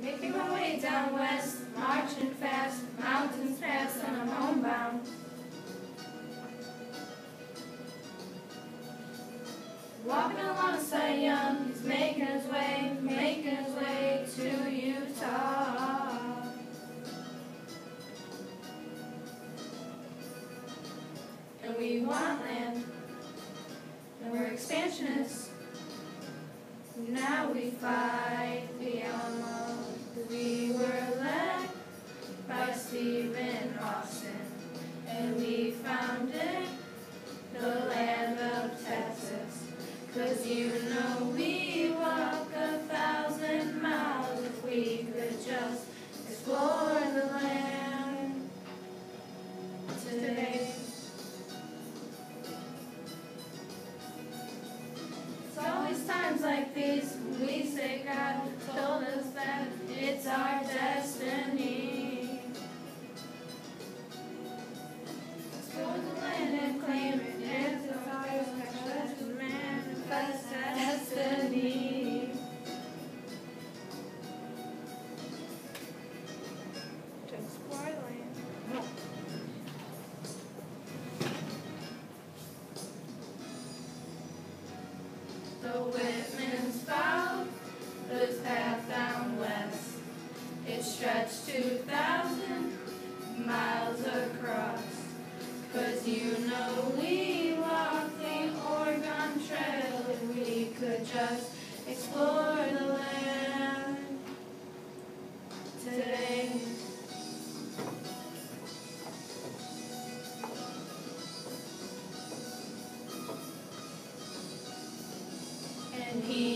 Making my way down west, marching fast, mountains past, and I'm homebound. Walking alongside young, he's making his way, making his way to Utah. And we want land, and we're expansionists. Now we fight the Alamo. We were led by Stephen Austin, and we founded the land of Texas. Cause you know we walk a thousand miles if we could just explore the land today. It's always times like these we say told us that it's our destiny. Explore the land and claim it. Manifest destiny. To explore land. The Whitman's found the path down west. It stretched two thousand miles across. Cause you know we walked the Oregon Trail if we could just explore the land today. And he,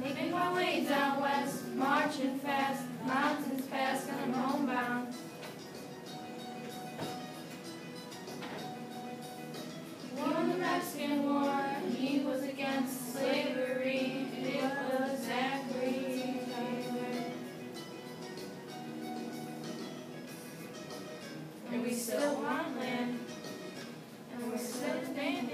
Making my way down west, marching fast, mountains fast, and I'm homebound. Won the Mexican War, he was against slavery, it was Zachary Taylor. And we still want land, and we're still standing.